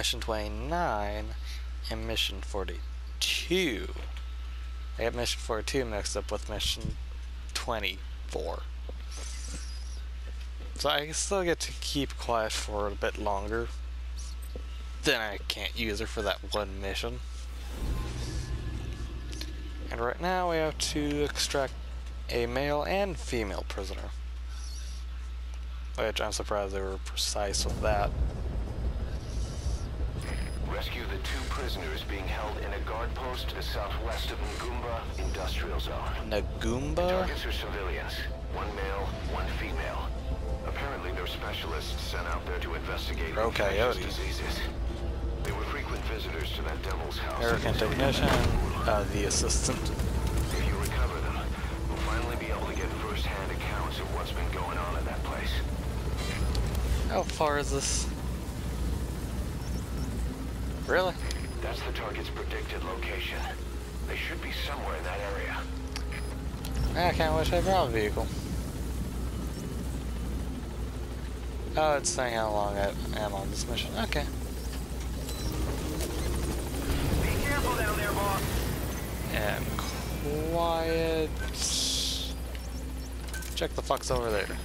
mission 29 and mission 42. I got mission 42 mixed up with mission 24. So I still get to keep quiet for a bit longer. Then I can't use her for that one mission. And right now we have to extract a male and female prisoner. Which I'm surprised they were precise with that. Rescue the two prisoners being held in a guard post southwest of Ngumba Industrial Zone. Nagumba? Targets are civilians. One male, one female. Apparently they're specialists sent out there to investigate infectious coyotes. diseases. They were frequent visitors to that devil's house. American technician, uh, the assistant. If you recover them, we'll finally be able to get first-hand accounts of what's been going on at that place. How far is this? Really? That's the target's predicted location. They should be somewhere in that area. I can't wish I brought a vehicle. Oh, it's saying how long I am on this mission. Okay. Be careful down there, boss. And quiet. Check the fucks over there.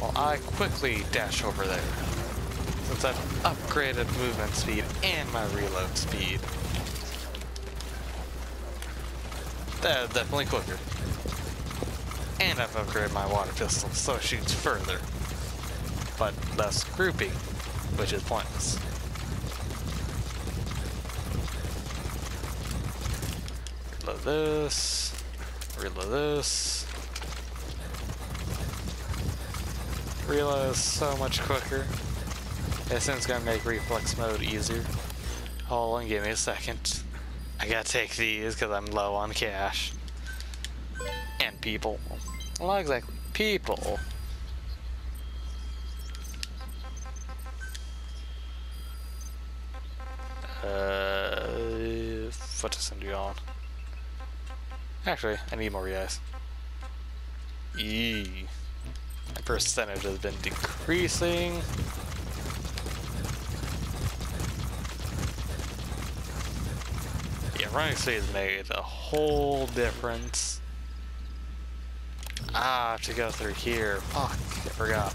While I quickly dash over there. Since I've upgraded movement speed and my reload speed. That's definitely quicker. And I've upgraded my water pistol so it shoots further. But less grouping, which is pointless. Reload this. Reload this. Reload is so much quicker. This thing's gonna make reflex mode easier. Hold on, give me a second. I gotta take these because I'm low on cash. And people. Well, not exactly people. Uh, what to send you on? Actually, I need more guys. Eee. My percentage has been decreasing. Yeah, running speed has made a whole difference. Ah, I have to go through here. Fuck, I forgot.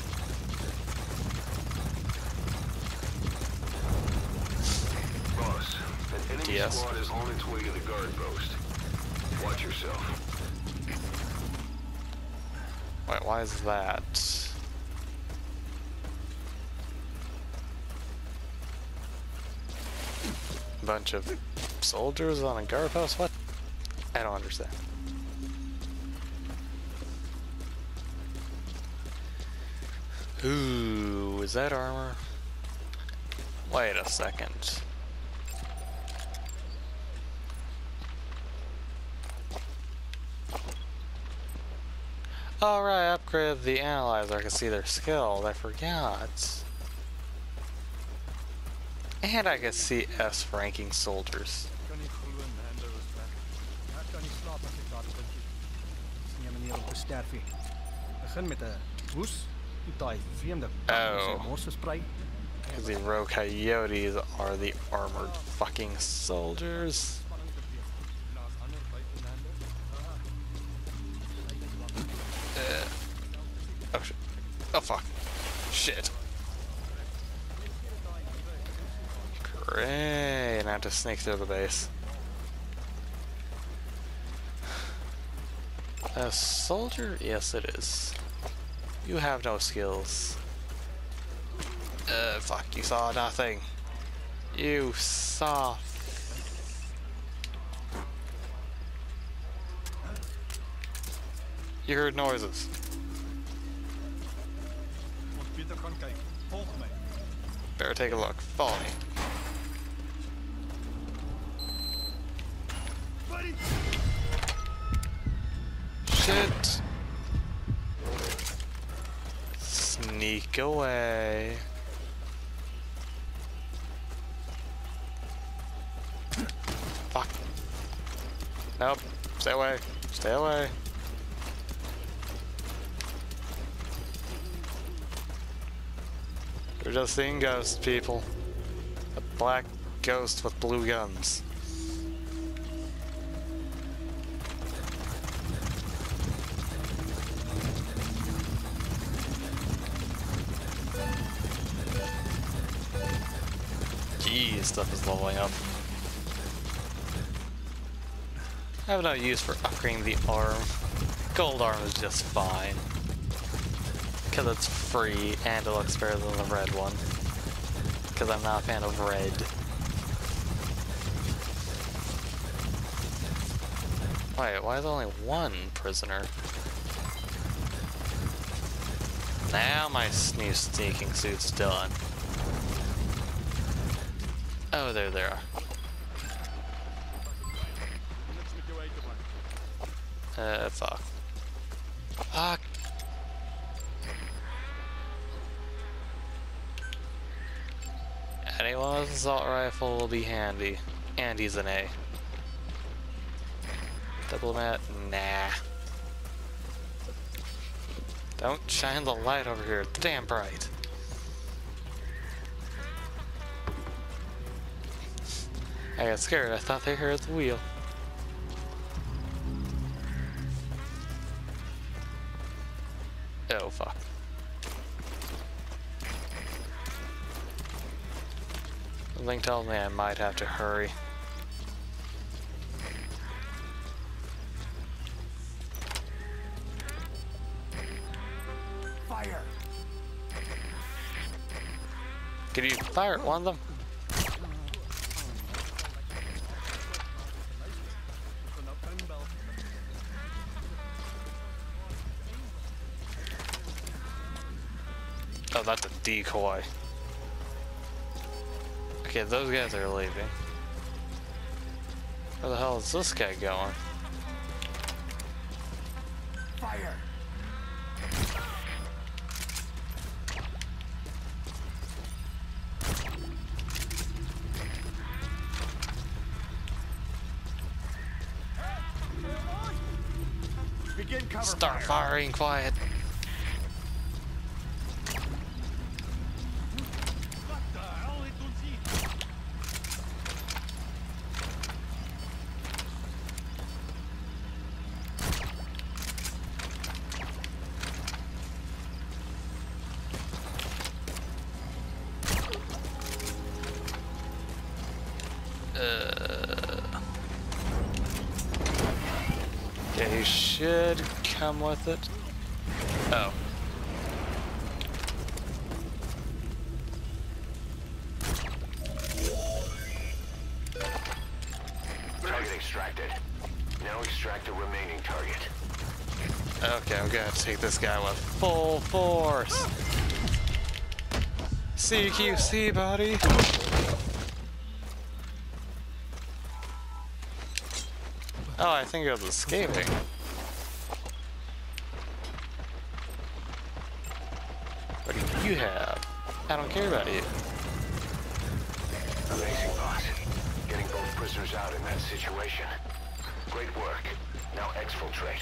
Boss, an enemy Yes. squad is on its way to the guard post. Watch yourself. Wait, why is that? Bunch of soldiers on a guard post? What? I don't understand. Ooh, is that armor? Wait a second. Alright, upgrade the analyzer. I can see their skills. I forgot. And I can see S ranking soldiers. kan niet gewoon en dat was weg. Ek kan nie slaap as ek daar dink nie. Dis nie 'n manier om te sterf nie. Begin met 'n woes, toe daai vreemde Oh. mors versprei. Because the rogue coyotes are the armored fucking soldiers. To sneak through the base. A soldier? Yes, it is. You have no skills. Uh, fuck. You saw nothing. You saw. You heard noises. Better take a look. Follow me. Shit. Sneak away. Fuck. Nope. Stay away. Stay away. We're just seeing ghosts, people. A black ghost with blue guns. Geez, stuff is leveling up. I have no use for upgrading the arm. Gold arm is just fine. Because it's free and it looks better than the red one. Because I'm not a fan of red. Wait, why is there only one prisoner? Now my new sneaking suit's done. Oh, there they are. Uh, fuck. Fuck. Anyone with an assault rifle will be handy. And he's an A. Diplomat? Nah. Don't shine the light over here. Damn bright. I got scared. I thought they heard the wheel. Oh, fuck. Something tells me I might have to hurry. Fire! Could you fire at one of them? Oh, that's a decoy. Okay, those guys are leaving. Where the hell is this guy going? Fire! Begin cover Start fire. firing quiet. Should come with it. Oh. Target extracted. Now extract the remaining target. Okay, I'm gonna take this guy with full force. CQC, buddy. Oh, I think I was escaping. What do you have? I don't care about you. Amazing, boss. Getting both prisoners out in that situation. Great work. Now exfiltrate.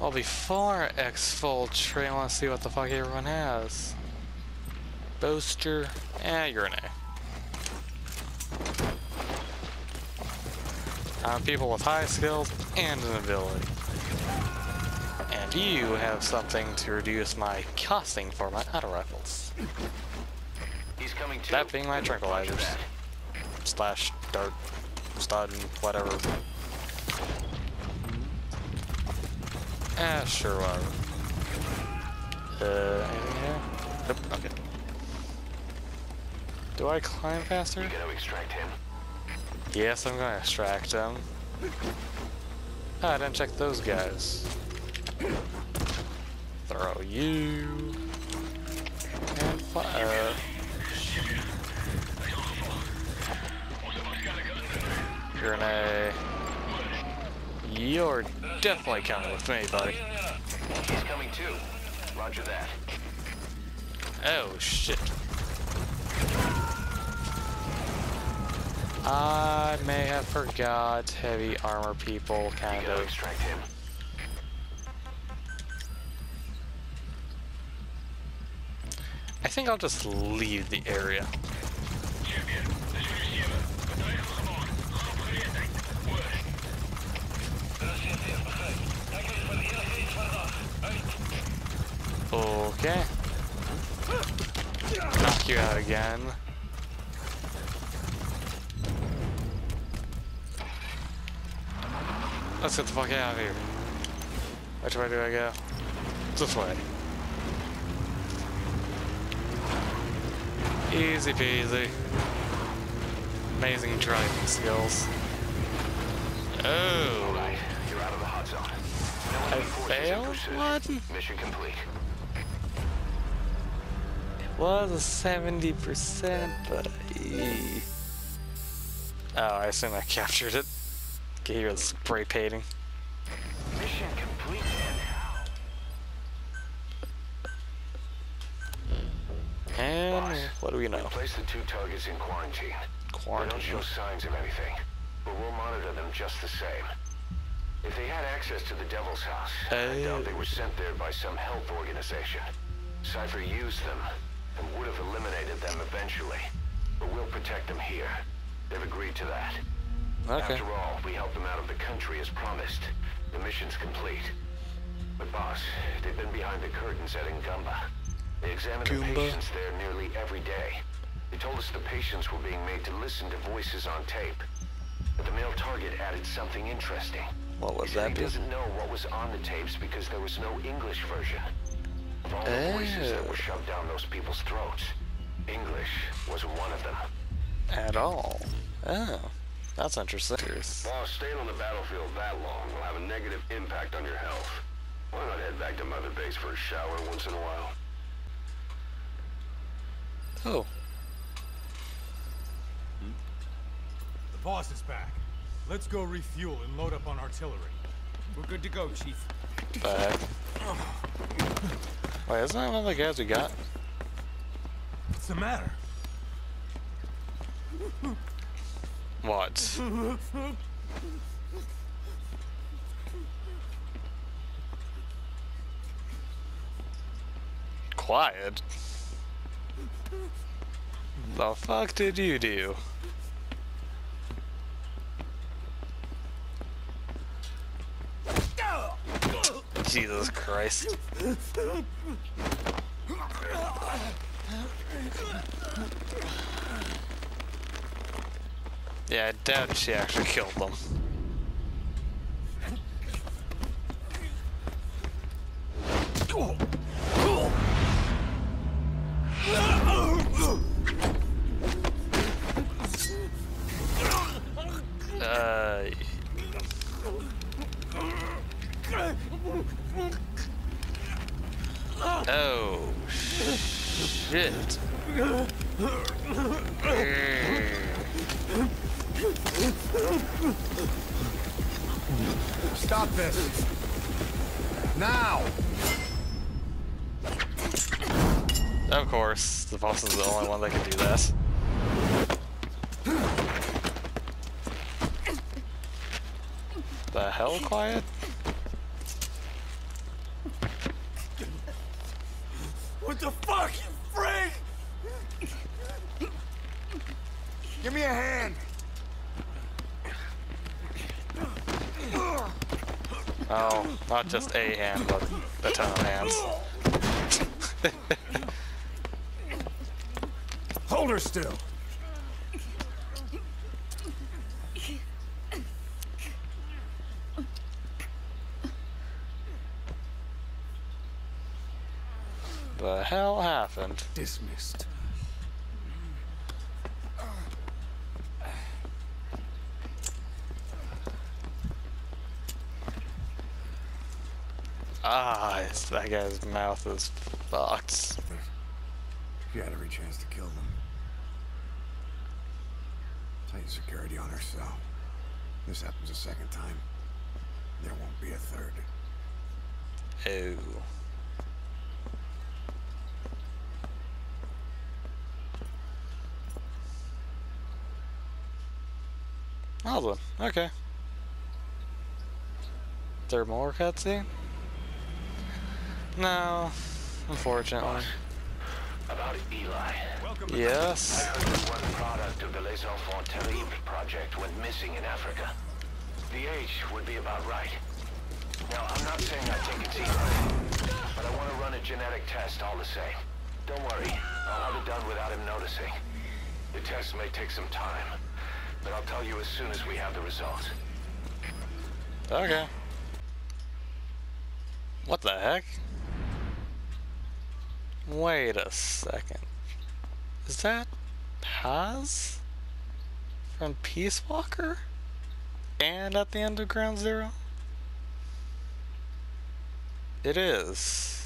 Well, before exfiltrate, I want to see what the fuck everyone has. Boaster, eh, you're an A. Uh, people with high skills and an ability. And you have something to reduce my costing for my auto rifles. He's coming to. That being my tranquilizers. Slash dart, stud, whatever. Ah, sure, whatever. Uh, anything here? Nope, okay. Do I climb faster? You gotta extract him. Yes, I'm gonna extract him. Ah, I didn't check those guys. Throw you. And fire. A. You're definitely coming with me, buddy. He's coming too. Roger that. Oh, shit. I may have forgot heavy armor people, kind of. extract him. Think I'll just leave the area. Okay. Knock you out again. Let's get the fuck out of here. Which way do I go? This way. Easy peasy. Amazing driving skills. Oh, Alright, you're out of the hot zone. No I enemy forces in failed one? Mission complete. It was a 70%, but... eh. Oh, I assume I captured it. Okay, he was spray painting. What do we know? Place the two targets in quarantine. They don't Quarantine. show signs of anything, but we'll monitor them just the same. If they had access to the Devil's House, I doubt they were sent there by some health organization. Cypher used them and would have eliminated them eventually, but we'll protect them here. They've agreed to that. Okay. After all, we helped them out of the country as promised. The mission's complete. But boss, they've been behind the curtains at Ngumba. They examine the Goomba? patients there nearly every day. They told us the patients were being made to listen to voices on tape. But the male target added something interesting. What He that he be? doesn't know what was on the tapes because there was no English version. Of all the oh. voices that Oh. were shoved down those people's throats, English wasn't one of them. At all. Oh, that's interesting. Boss, staying on the battlefield that long will have a negative impact on your health. Why not head back to Mother Base for a shower once in a while? Oh, The boss is back. Let's go refuel and load up on artillery. We're good to go, Chief. back. Wait, isn't that one of the guys we got? What's the matter? What? Quiet. The fuck did you do? Jesus Christ. Yeah, I doubt she actually killed them. Uh, oh, shit. Stop this. Now! Of course, the boss is the only one that can do that. The hell, quiet? What the fuck, you freak? Give me a hand! Oh, not just a hand, but a ton of hands. Hold her still! The hell happened? Dismissed. Ah, it's- that guy's mouth is fucked. You had every chance to kill them. Tight security on her cell. This happens a second time. There won't be a third. Oh. Alden, okay. There more cutscene? No, unfortunately. About Eli. Welcome Yes. I heard that one product of the Les Enfants Terribles project went missing in Africa. The age would be about right. Now, I'm not saying I think it's evil, but I want to run a genetic test all the same. Don't worry, I'll have it done without him noticing. The test may take some time, but I'll tell you as soon as we have the results. Okay. What the heck? Wait a second. Is that Paz? From Peace Walker? And at the end of Ground Zero? It is.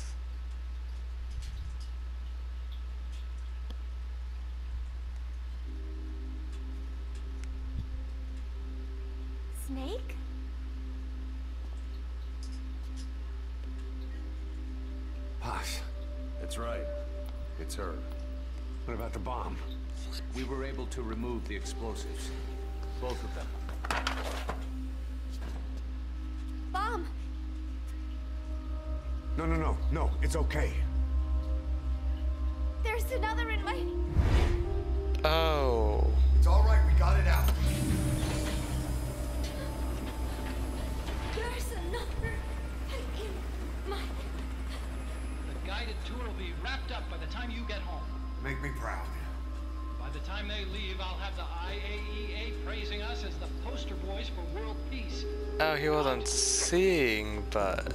Able to remove the explosives. Both of them. Bomb! No, no, no, no. It's okay. There's another in my... Oh. It's all right. We got it out. There's another in my... The guided tour will be wrapped up by the time you get home. Make me proud. By the time they leave, I'll have the IAEA praising us as the poster boys for world peace. Oh, he wasn't seeing, but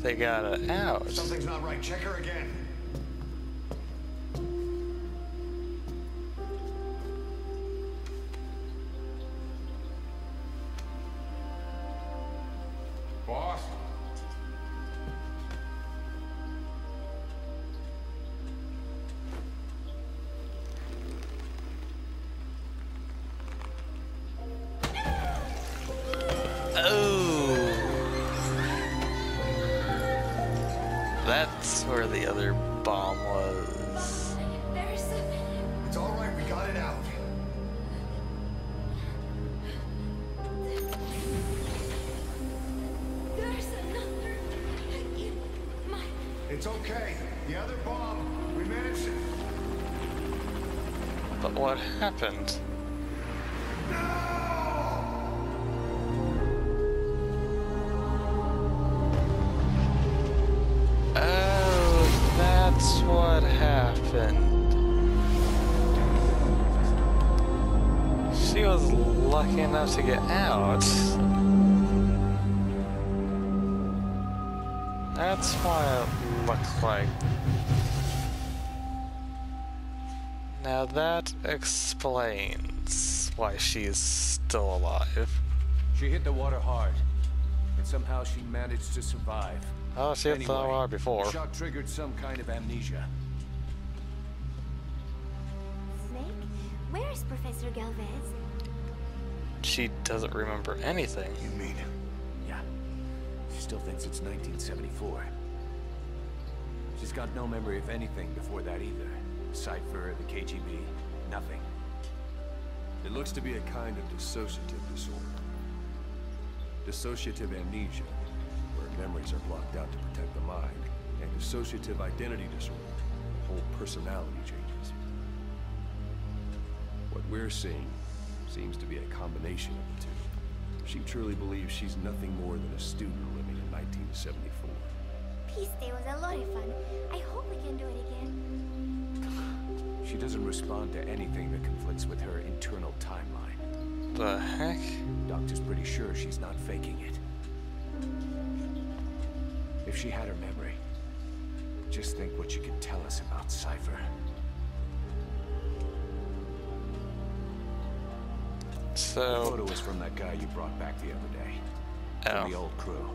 they got it out. Something's not right. Check her again. That's where the other bomb was. There's a... It's all right. We got it out. There's another in my... It's okay. The other bomb. We managed it. But what happened? Oh, what happened. She was lucky enough to get out. That's why it looks like. Now that explains why she's still alive. She hit the water hard, and somehow she managed to survive. Oh, she hit the water before. the Shock triggered some kind of amnesia. Professor Galvez? She doesn't remember anything. You mean? Yeah. She still thinks it's 1974. She's got no memory of anything before that either. Cypher, the KGB, nothing. It looks to be a kind of dissociative disorder. Dissociative amnesia, where memories are blocked out to protect the mind, and dissociative identity disorder, whole personality changes. What we're seeing seems to be a combination of the two. She truly believes she's nothing more than a student living in 1974. Peace Day was a lot of fun. I hope we can do it again. She doesn't respond to anything that conflicts with her internal timeline. The heck? Doctor's pretty sure she's not faking it. If she had her memory, just think what she could tell us about Cypher. The photo was from that guy you brought back the other day. From the oh, old crew.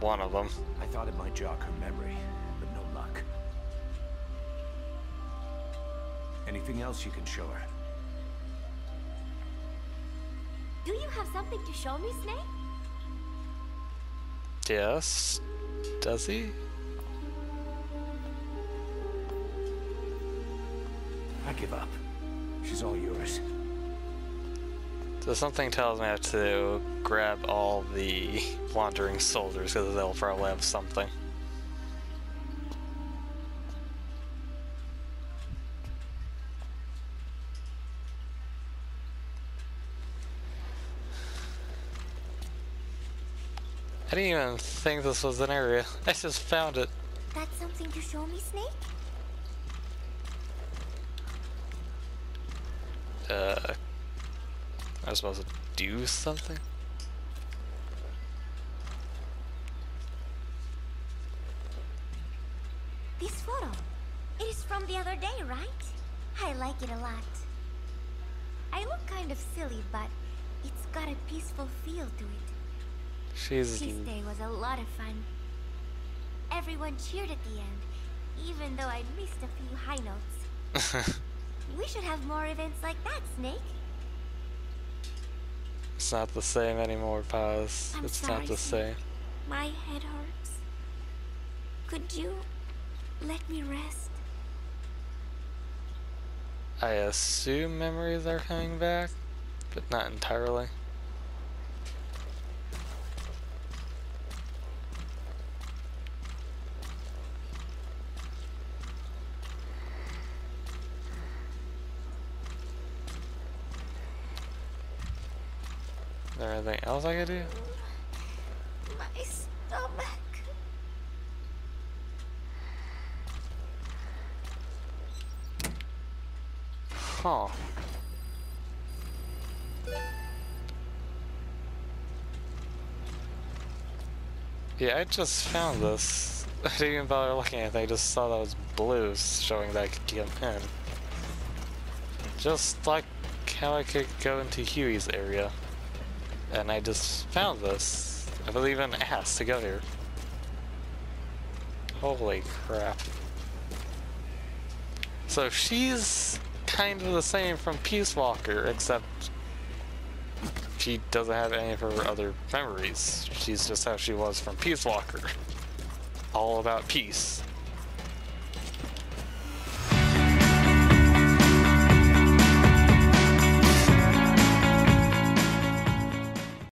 one of them. I thought it might jog her memory, but no luck. Anything else you can show her? Do you have something to show me, Snake? Yes. Does he? I give up. She's all yours. So something tells me I have to grab all the wandering soldiers because they'll probably have something. I didn't even think this was an area. I just found it. That's something to show me, Snake? Uh, I was supposed to do something? This photo. It is from the other day, right? I like it a lot. I look kind of silly, but it's got a peaceful feel to it. She's... This day was a lot of fun. Everyone cheered at the end, even though I missed a few high notes. we should have more events like that, Snake. It's not the same anymore, Paz. I'm it's sorry, not the same. My head hurts. Could you let me rest? I assume memories are coming back, but not entirely. Anything else I could do? My stomach. Huh. Yeah, I just found this. I didn't even bother looking at it, I just saw that it was blue, showing that I could get in. Just like how I could go into Huey's area. And I just found this. I believe an ass to go here. Holy crap. So she's kind of the same from Peace Walker, except she doesn't have any of her other memories. She's just how she was from Peace Walker. All about peace.